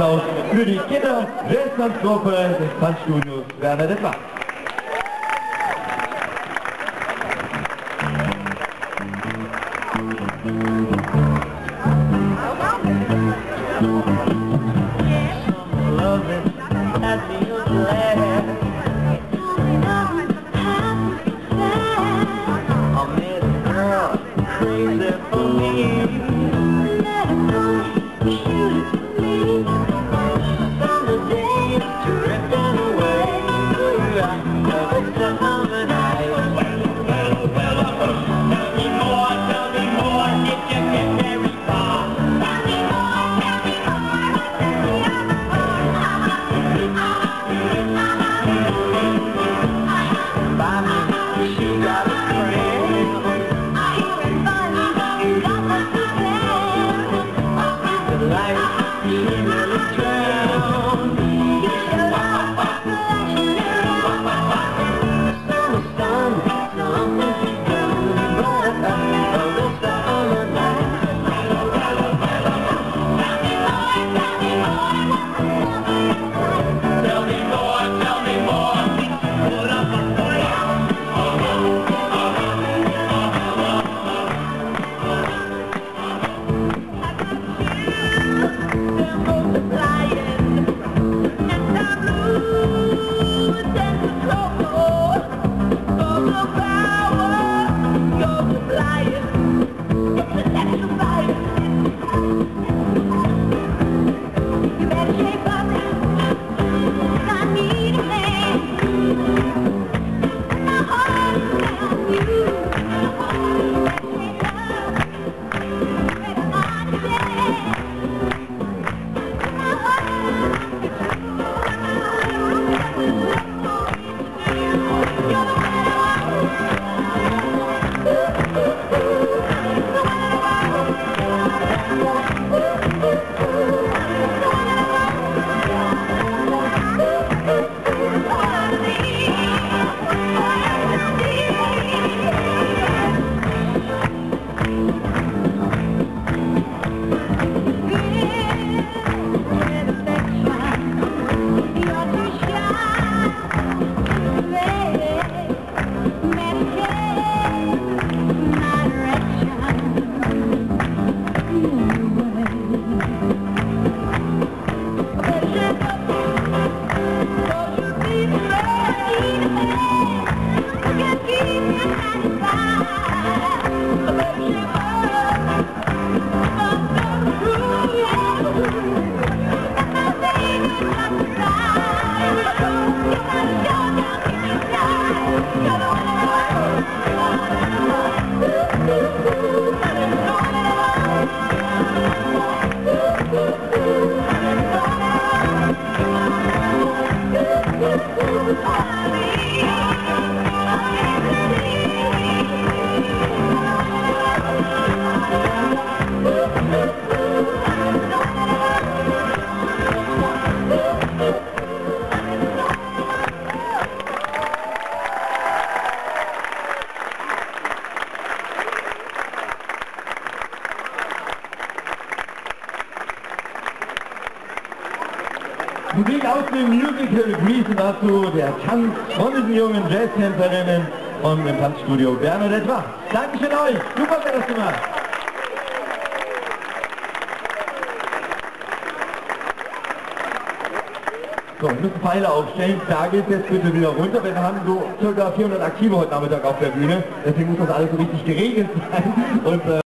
Applaus für die Kinder-Weltmannsgruppe des Tanzstudios Werner Dettmar. Love it. Oh! Musik aus dem Musical Grease dazu, der Tanz von diesen jungen Jazztänzerinnen von dem Tanzstudio Bernadette Wach. Dankeschön euch, super habt ihr das gemacht. So, wir müssen Pfeile aufstellen. Da geht es jetzt bitte wieder runter. Wir haben so ca. 400 Aktive heute Nachmittag auf der Bühne. Deswegen muss das alles so richtig geregelt sein. Und äh,